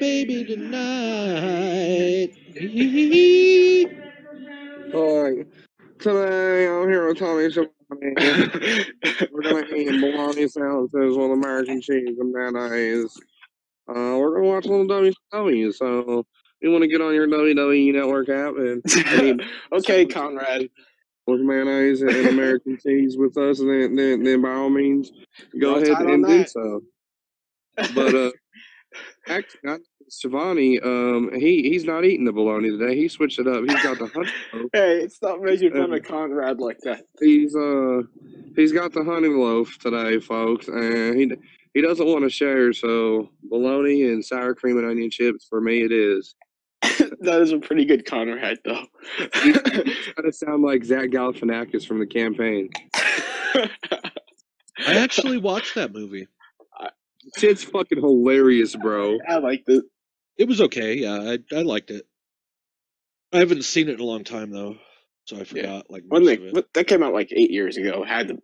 baby tonight. Alright. Today I'm here with Tony Schiavone. we're gonna eat bologna sandwiches with American cheese and mayonnaise. Uh, we're gonna watch a little WWE. So you want to get on your WWE Network app and, okay, Conrad. with mayonnaise and American cheese with us, then then, then by all means go Well ahead and do so. But uh, actually, I- Schiavone, um, he he's not eating the bologna today. He switched it up. He's got the honey. loaf. Hey, stop making fun Uh, of Conrad like that. He's uh he's got the honey loaf today, folks, and he he doesn't want to share. So bologna and sour cream and onion chips for me it is. that is a pretty good Conrad, though. Try to sound like Zach Galifianakis from the campaign. I actually watched that movie. Shit's fucking hilarious, bro. I like this. It was okay. Yeah, I, I liked it. I haven't seen it in a long time though, so I forgot like When most they of it. that came out like eight years ago, had to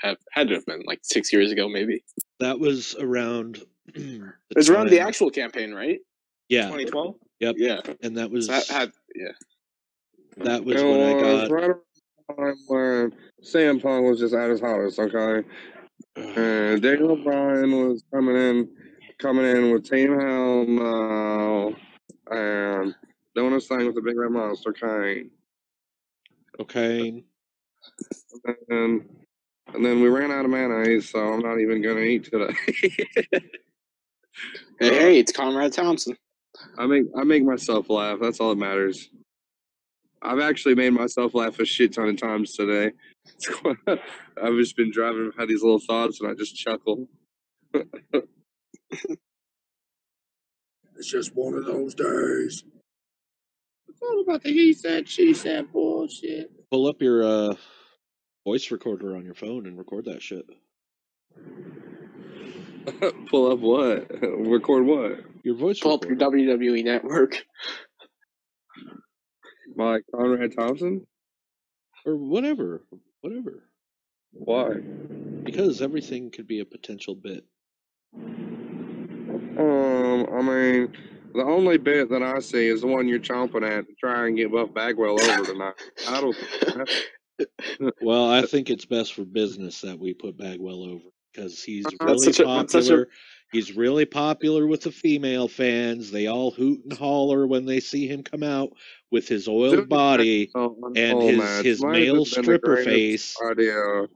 have had to have been like six years ago, maybe. That was around. It was around the actual campaign, right? Yeah, 2012. Yep. Yeah. and that was That had yeah. that was It when I was got. right around the time when CM Punk was just at his hottest, okay? And Daniel Bryan was coming in coming in with Team Hell No uh, and doing his thing with the big red monster Kane. Okay. And and then we ran out of mayonnaise, so I'm not even gonna eat today. Hey, hey, it's Conrad Thompson. I make I make myself laugh. That's all that matters. I've actually made myself laugh a shit ton of times today. I've just been driving, had these little thoughts, and I just chuckle. it's just one of those days. It's all about the he said, she said bullshit. Pull up your uh, voice recorder on your phone and record that shit. Pull up what? Record what? Your voice Pull up your recorder. WWE network. By Conrad Thompson? or whatever, whatever. Why? Because everything could be a potential bit. Um, I mean, the only bit that I see is the one you're chomping at to try and get Buff Bagwell over tonight. I don't. Well, I think it's best for business that we put Bagwell over because he's really such a- a- popular. He's really popular with the female fans. They all hoot and holler when they see him come out with his oiled body and his, his male stripper face. Idea of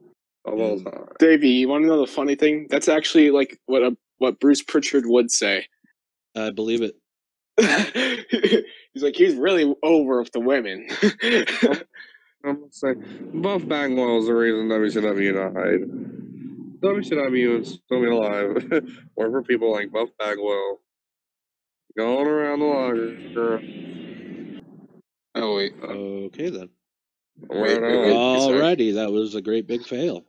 all time. Davey, you want to know the funny thing? That's actually like what a, what Bruce Prichard would say. I believe it. he's like he's really over with the women. I'm gonna say Buff Bagwell is the reason WCW died. WCW is still be alive, or for people like Buff Bagwell going around the locker. oh wait, Okay then. Wait, wait, wait. Alrighty, that was a great big fail.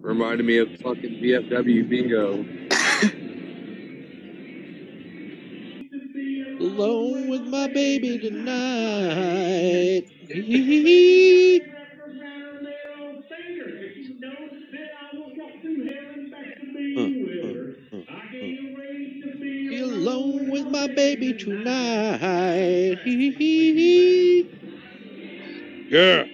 Reminded me of fucking BFW bingo. Alone with my baby tonight. Be alone with my baby tonight. Yeah.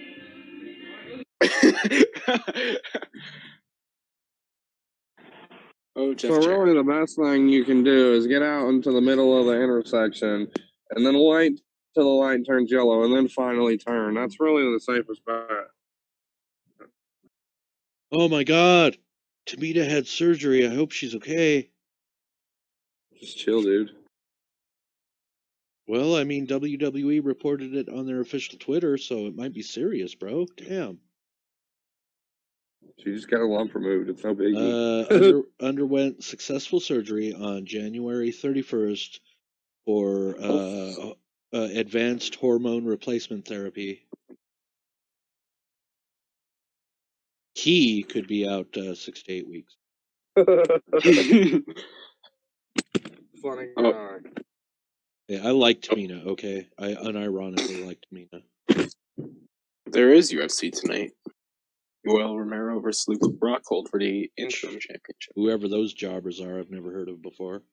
oh, Jeff So really, the best thing you can do is get out into the middle of the intersection, and then wait till the light turns yellow, and then finally turn. That's really the safest bet. Oh my god. Tamina had surgery. I hope she's okay. Just chill, dude. Well, I mean, WWE reported it on their official Twitter, so it might be serious, bro. Damn. She just got a lump removed. It's no biggie. Uh, under, underwent successful surgery on January 31st for uh, uh, advanced hormone replacement therapy. He could be out uh, six to eight weeks. Funny Oh. guy. Yeah, I like Tamina. Okay, I unironically like Tamina. there is UFC tonight. Joel Romero versus Luke Rockhold for the interim championship. Whoever those jobbers are, I've never heard of before.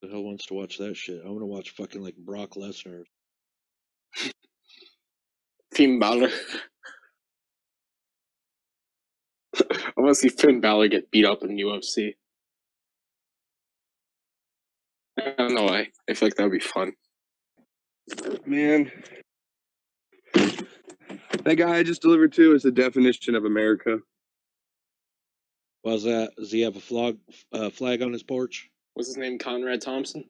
The hell wants to watch that shit? I want to watch fucking like Brock Lesnar. Finn Balor. I want to see Finn Balor get beat up in UFC. I don't know why. I feel like that would be fun. Man, that guy I just delivered to is the definition of America. Was that? Does he have a flag uh, flag on his porch? What's his name? Conrad Thompson.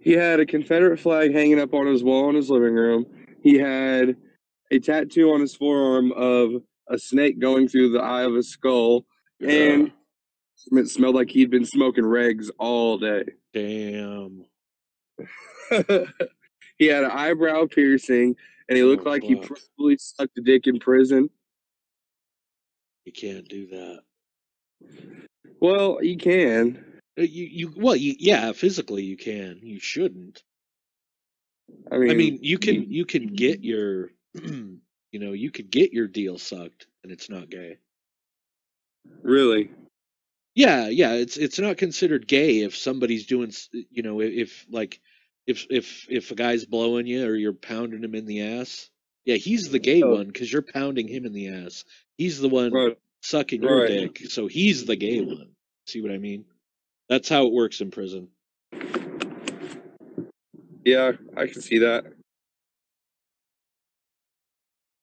He had a Confederate flag hanging up on his wall in his living room. He had a tattoo on his forearm of a snake going through the eye of his skull, yeah. and it smelled like he'd been smoking regs all day. Damn. he had an eyebrow piercing, and he looked oh, like he probably sucked a dick in prison. You can't do that. Well, you can. Uh, you you well you, yeah physically you can you shouldn't. I mean, I mean you can you can get your you know you could get your deal sucked and it's not gay. Really? Yeah, yeah. It's it's not considered gay if somebody's doing you know if like if if if a guy's blowing you or you're pounding him in the ass. Yeah, he's the gay oh. one because you're pounding him in the ass. He's the one right. sucking your right. dick, so he's the gay one. See what I mean? That's how it works in prison. Yeah, I can see that.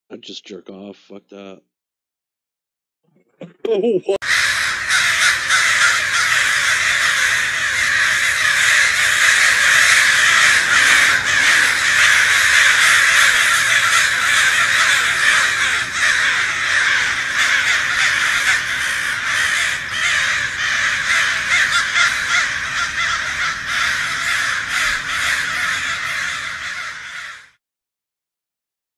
I'd just jerk off. Fuck that. Oh, what?